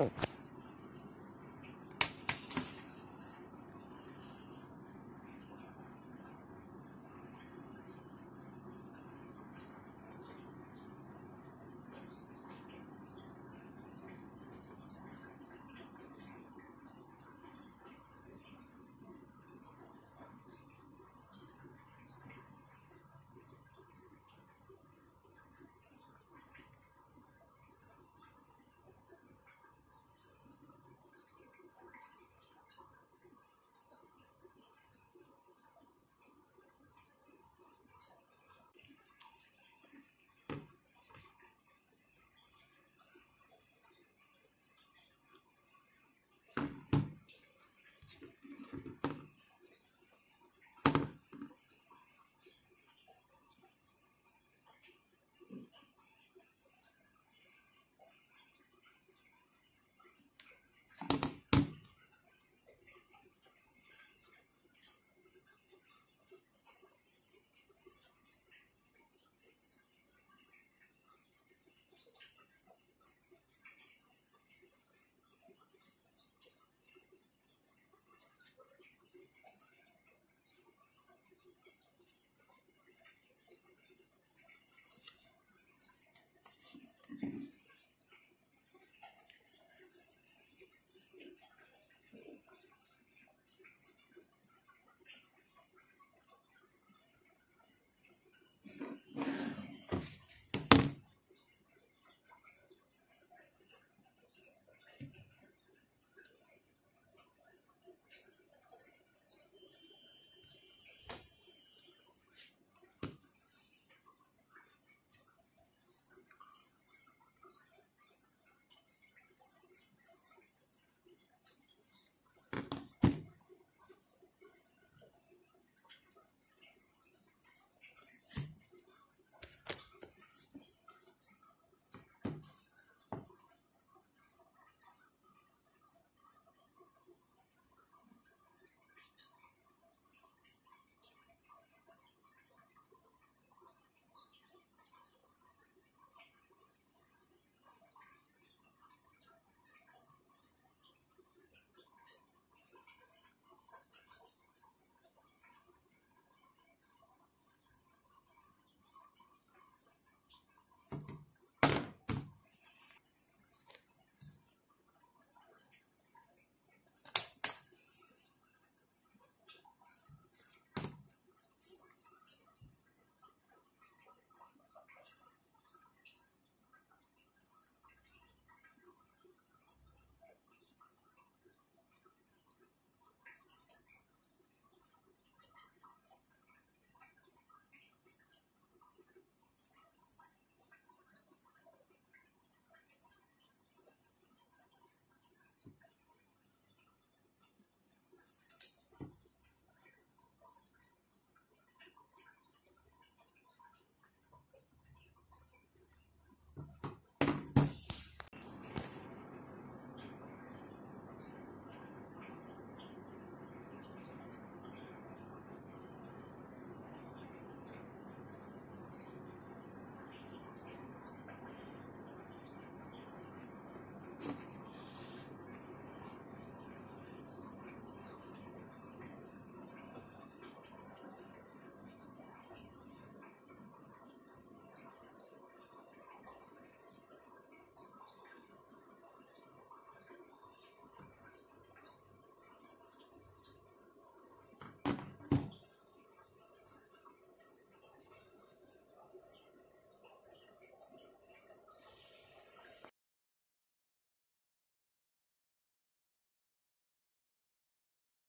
Okay.